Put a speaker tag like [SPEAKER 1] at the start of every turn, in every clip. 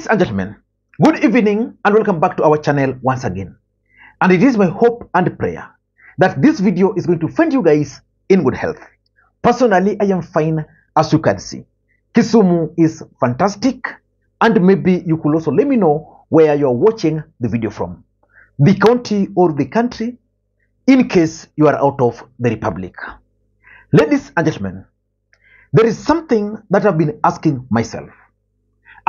[SPEAKER 1] Ladies and gentlemen, good evening and welcome back to our channel once again. And it is my hope and prayer that this video is going to find you guys in good health. Personally, I am fine as you can see. Kisumu is fantastic and maybe you could also let me know where you are watching the video from. The county or the country in case you are out of the republic. Ladies and gentlemen, there is something that I've been asking myself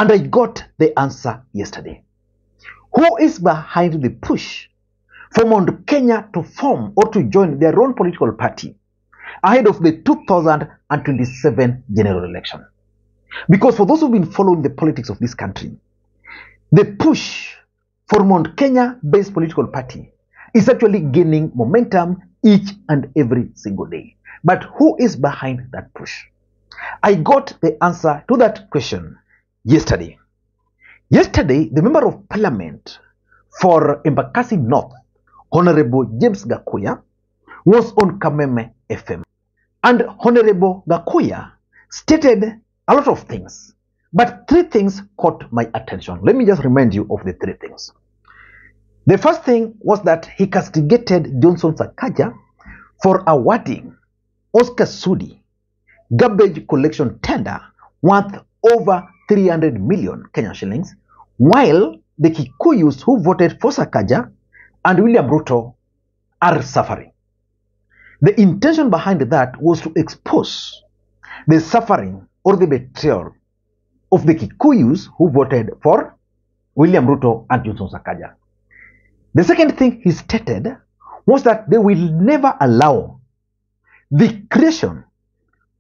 [SPEAKER 1] and I got the answer yesterday. Who is behind the push for Mount Kenya to form or to join their own political party ahead of the 2027 general election? Because for those who've been following the politics of this country, the push for Mount Kenya based political party is actually gaining momentum each and every single day. But who is behind that push? I got the answer to that question yesterday. Yesterday, the member of parliament for Embakasi North, Honorable James Gakuya, was on Kameme FM. And Honorable Gakuya stated a lot of things, but three things caught my attention. Let me just remind you of the three things. The first thing was that he castigated Johnson Sakaja for awarding Oscar Sudi garbage collection tender worth over 300 million Kenyan shillings, while the Kikuyus who voted for Sakaja and William Ruto are suffering. The intention behind that was to expose the suffering or the betrayal of the Kikuyus who voted for William Ruto and Johnson Sakaja. The second thing he stated was that they will never allow the creation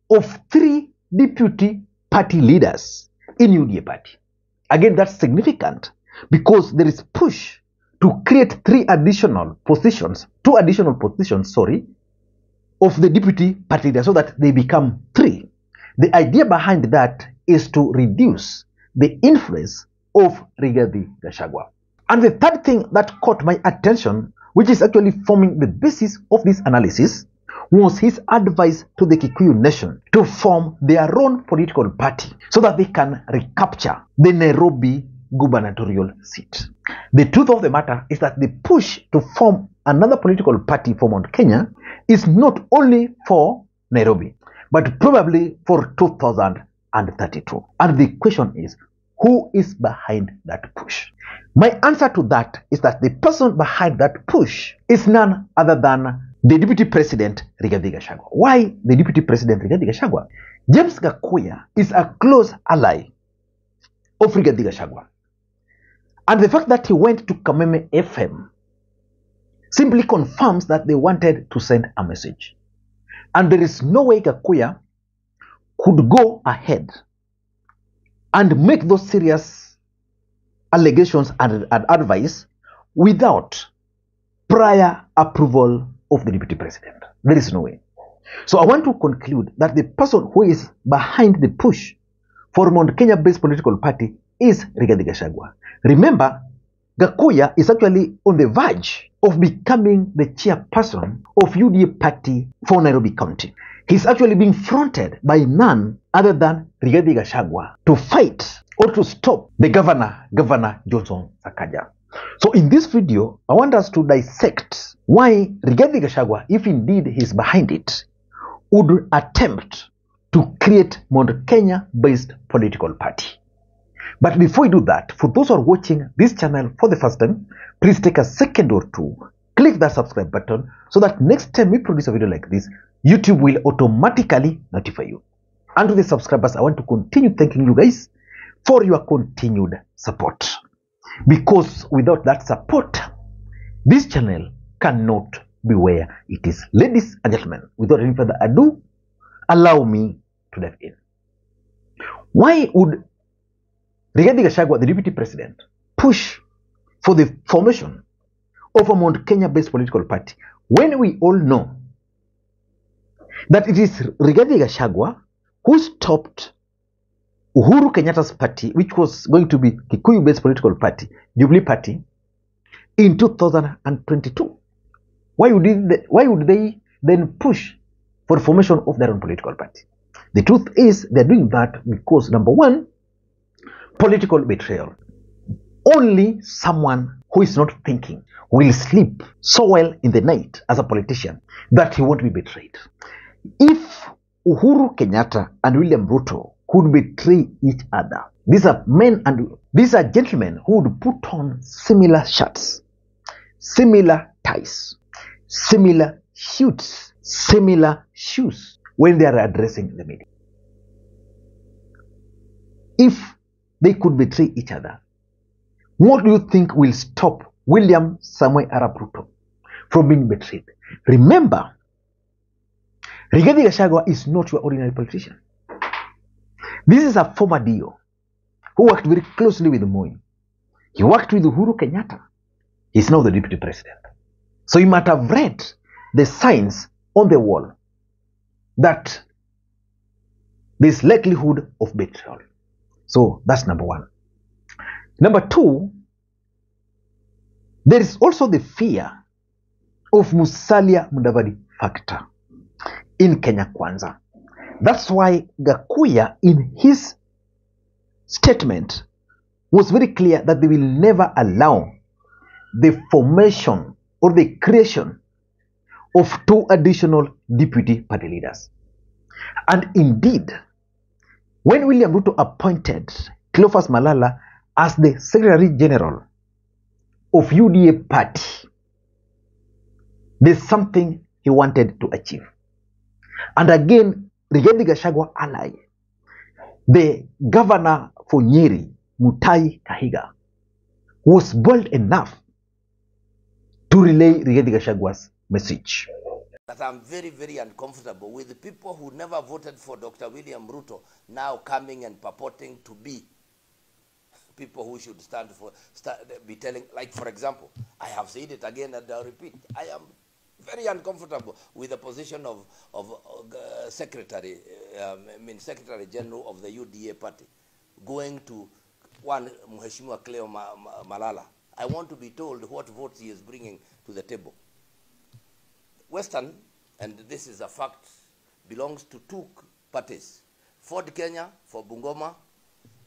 [SPEAKER 1] of three deputy party leaders in UDA party. Again, that's significant because there is push to create three additional positions, two additional positions, sorry, of the deputy party leader so that they become three. The idea behind that is to reduce the influence of Rigathi Gachagua. And the third thing that caught my attention, which is actually forming the basis of this analysis, was his advice to the Kikuyu nation to form their own political party so that they can recapture the Nairobi gubernatorial seat. The truth of the matter is that the push to form another political party for Mount Kenya is not only for Nairobi, but probably for 2032. And the question is, who is behind that push? My answer to that is that the person behind that push is none other than the deputy president Rigathi Gachagua. Why the deputy president Rigathi Gachagua? James Gakuya is a close ally of Rigathi Gachagua. And the fact that he went to Kameme FM simply confirms that they wanted to send a message. And there is no way Gakuya could go ahead and make those serious allegations and, and advice without prior approval of the deputy president. There is no way. So I want to conclude that the person who is behind the push for Mount Kenya based political party is Rigathi Gachagua. Remember, Gakuya is actually on the verge of becoming the chairperson of UDA party for Nairobi County. He's actually being fronted by none other than Rigathi Gachagua to fight or to stop the governor, Governor Johnson Sakaja. So in this video, I want us to dissect why Rigathi Gachagua, if indeed he's behind it, would attempt to create Mount Kenya-based political party. But before we do that, for those who are watching this channel for the first time, please take a second or two, click that subscribe button so that next time we produce a video like this, YouTube will automatically notify you. And to the subscribers, I want to continue thanking you guys for your continued support. Because without that support, this channel cannot be where it is. Ladies and gentlemen, without any further ado, allow me to dive in. Why would Rigathi Gachagua, the deputy president, push for the formation of a Mount Kenya-based political party when we all know that it is Rigathi Gachagua who stopped Uhuru Kenyatta's party, which was going to be Kikuyu-based political party, Jubilee Party, in 2022. Why would, they, why would they then push for formation of their own political party? The truth is they're doing that because number one, political betrayal. Only someone who is not thinking will sleep so well in the night as a politician that he won't be betrayed. If Uhuru Kenyatta and William Ruto could betray each other, these are men and these are gentlemen who would put on similar shirts, similar ties, similar suits, similar shoes when they are addressing the media. If they could betray each other, what do you think will stop William Samuel Arap Ruto from being betrayed? Remember, Rigathi Gachagua is not your ordinary politician. This is a former DO who worked very closely with Moi. He worked with Uhuru Kenyatta. He's now the deputy president. So you might have read the signs on the wall that there's likelihood of betrayal. So that's number one. Number two, there is also the fear of Musalia Mudavadi factor in Kenya Kwanza. That's why Gakuya, in his statement, was very clear that they will never allow the formation or the creation of two additional deputy party leaders. And indeed, when William Ruto appointed Cleophas Malala as the Secretary General of UDA party, there's something he wanted to achieve. And again, Rigathi Gachagua ally, the governor for Nyeri, Mutai Kahiga, was bold enough to relay Rigathi Gachagua's message.
[SPEAKER 2] But I'm very, very uncomfortable with the people who never voted for Dr. William Ruto now coming and purporting to be people who should stand for, sta be telling, like for example, I have said it again and I'll repeat, I am very uncomfortable with the position of, of uh, secretary, um, I mean secretary general of the UDA party, going to one Mheshimiwa Cleo Ma Ma Malala. I want to be told what votes he is bringing to the table. Western, and this is a fact, belongs to two parties, Ford Kenya for Bungoma,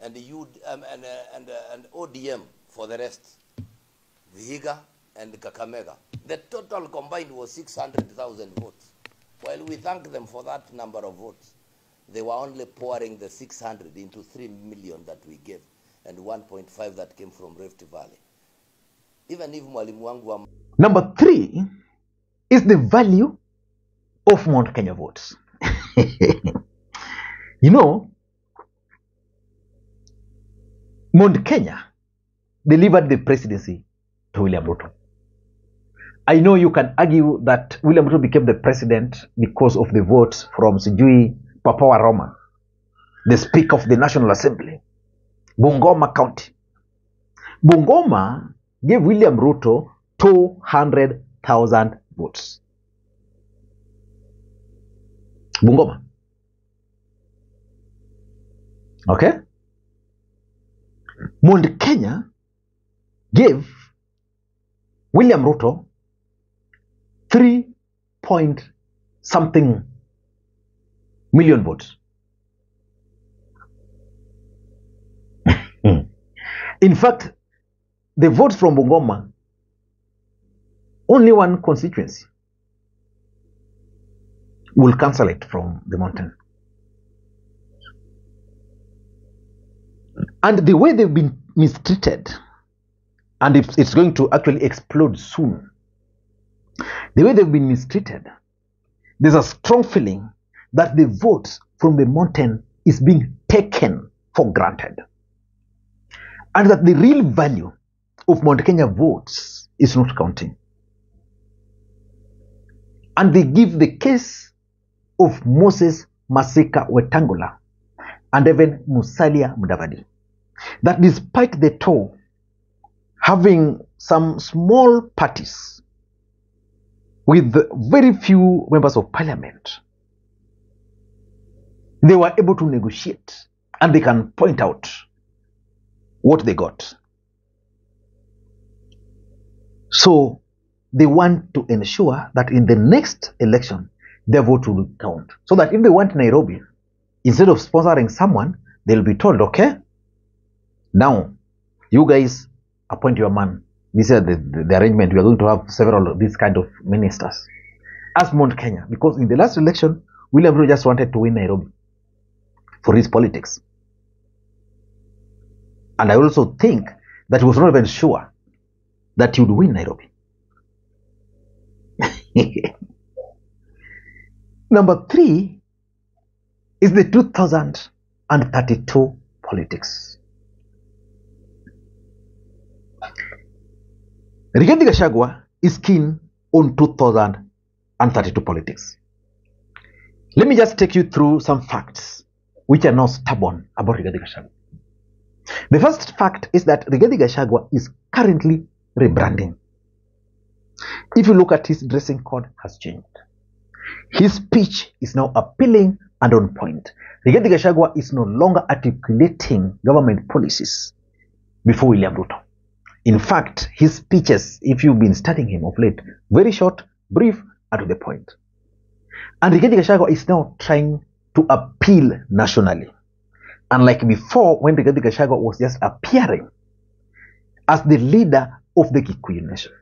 [SPEAKER 2] and U, um, and, uh, and, uh, and ODM for the rest, Vihiga and Kakamega. The total combined was 600,000 votes. While we thank them for that number of votes, they were only pouring the 600 into 3 million that we gave, and 1.5 that came from Rift Valley. Even if mwalimu
[SPEAKER 1] Number three is the value of Mount Kenya votes. you know, Mount Kenya delivered the presidency to William Ruto. I know you can argue that William Ruto became the president because of the votes from Sijui Papawa Roma, the Speaker of the National Assembly, Bungoma County. Bungoma gave William Ruto 200,000 votes. Bungoma. Okay? Mount Kenya gave William Ruto 3 point something million votes. In fact, the votes from Bungoma, only one constituency will cancel it from the mountain. And the way they've been mistreated, and it's, it's going to actually explode soon, the way they've been mistreated, there's a strong feeling that the vote from the mountain is being taken for granted. And that the real value of Mount Kenya votes is not counting. And they give the case of Moses Masika Wetangula and even Musalia Mudavadi that despite the two having some small parties with very few members of parliament, they were able to negotiate and they can point out what they got. So they want to ensure that in the next election, their vote will count. So that if they want Nairobi, instead of sponsoring someone, they'll be told, okay, Now, you guys appoint your man. This is the, the, the arrangement. We are going to have several of these kind of ministers as Mount Kenya because in the last election, William Ruto just wanted to win Nairobi for his politics. And I also think that he was not even sure that he would win Nairobi. Number three is the 2032 politics. Rigathi Gachagua is keen on 2032 politics. Let me just take you through some facts which are not stubborn about Rigathi Gachagua. The first fact is that Rigathi Gachagua is currently rebranding. If you look at his dressing code has changed. His speech is now appealing and on point. Rigathi Gachagua is no longer articulating government policies before William Ruto. In fact, his speeches, if you've been studying him of late, very short, brief, and to the point. And Rigathi Gachagua is now trying to appeal nationally. Unlike before, when Rigathi Gachagua was just appearing as the leader of the Kikuyu nation.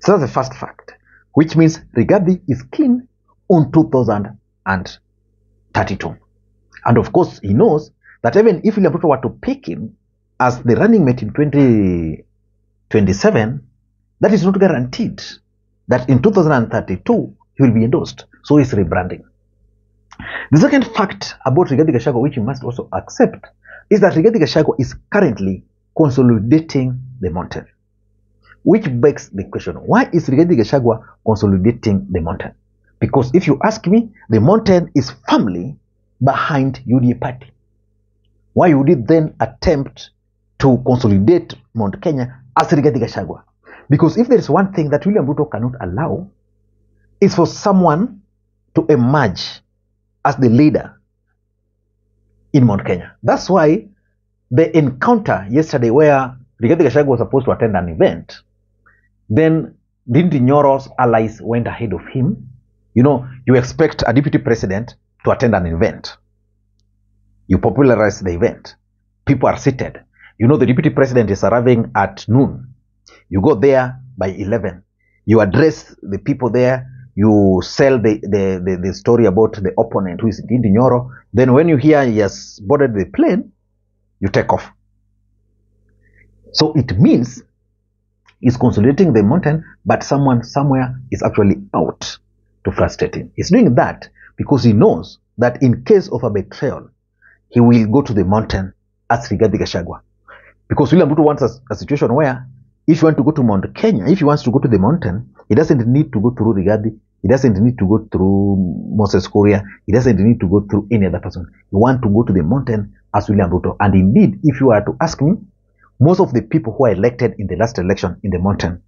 [SPEAKER 1] So that's the first fact, which means Rigathi is keen on 2032. And of course, he knows that even if William Ruto were to pick him as the running mate in 2027, that is not guaranteed that in 2032 he will be endorsed. So he's rebranding. The second fact about Rigathi Gachagua, which you must also accept, is that Rigathi Gachagua is currently consolidating the mountain. Which begs the question, why is Rigathi Gachagua consolidating the mountain? Because if you ask me, the mountain is firmly behind UDA party. Why would it then attempt to consolidate Mount Kenya as Rigathi Gachagua? Because if there is one thing that William Ruto cannot allow, is for someone to emerge as the leader in Mount Kenya. That's why the encounter yesterday where Rigathi Gachagua was supposed to attend an event, then Ndindi Nyoro's allies went ahead of him. You know, you expect a deputy president to attend an event. You popularize the event. People are seated. You know, the deputy president is arriving at noon. You go there by 11. You address the people there. You sell the, the, the, the story about the opponent who is Ndindi Nyoro. Then when you hear he has boarded the plane, you take off. So it means he's consolidating the mountain, but someone somewhere is actually out to frustrate him. He's doing that because he knows that in case of a betrayal, he will go to the mountain as Rigathi Gachagua. Because William Ruto wants a, a situation where if you want to go to Mount Kenya, if he wants to go to the mountain, he doesn't need to go through Rigathi. He doesn't need to go through Moses Kuria. He doesn't need to go through any other person. He want to go to the mountain as William Ruto. And indeed, if you are to ask me, most of the people who are elected in the last election in the mountain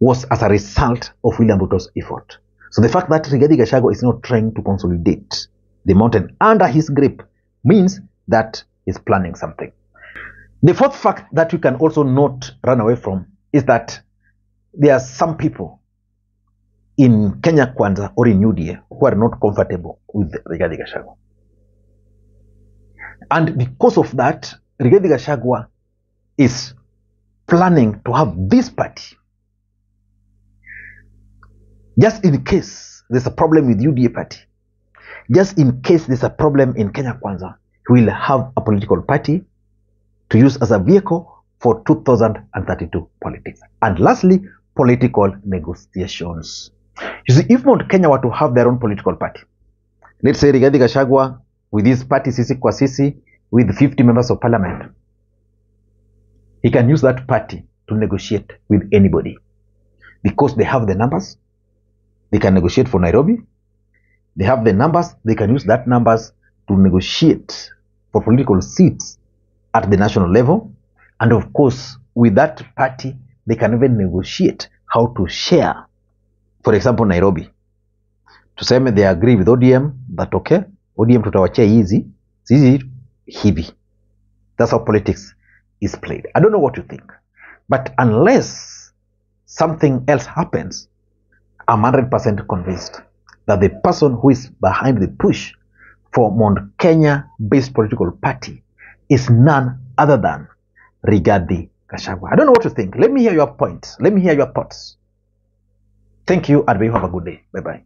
[SPEAKER 1] was as a result of William Ruto's effort. So the fact that Rigathi Gachagua is not trying to consolidate the mountain under his grip means that he's planning something. The fourth fact that we can also not run away from is that there are some people in Kenya Kwanza or in UDA who are not comfortable with Rigathi Gachagua. And because of that, Rigathi Gachagua is planning to have this party just in case there's a problem with UDA party, just in case there's a problem in Kenya Kwanza, he will have a political party to use as a vehicle for 2032 politics. And lastly, political negotiations. You see, if Mount Kenya were to have their own political party, let's say Rigathi Gachagua with his party Sisi with 50 members of parliament, he can use that party to negotiate with anybody because they have the numbers. They can negotiate for Nairobi. They have the numbers. They can use that numbers to negotiate for political seats at the national level. And of course, with that party, they can even negotiate how to share. For example, Nairobi. Tuseme they agree with ODM that okay, ODM tutawachia hizi, hizi hivi. That's how politics is played. I don't know what you think. But unless something else happens, I'm 100% convinced that the person who is behind the push for Mount Kenya based political party is none other than Rigathi Gachagua. I don't know what to think. Let me hear your points. Let me hear your thoughts. Thank you, and you have a good day. Bye bye.